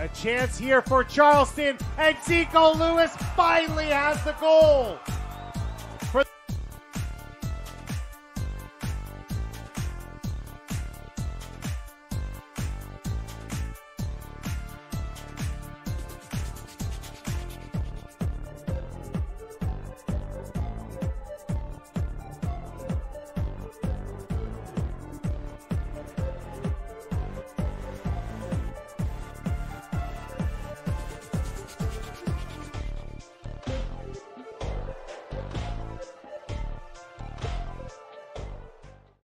A chance here for Charleston, and Zico Lewis finally has the goal.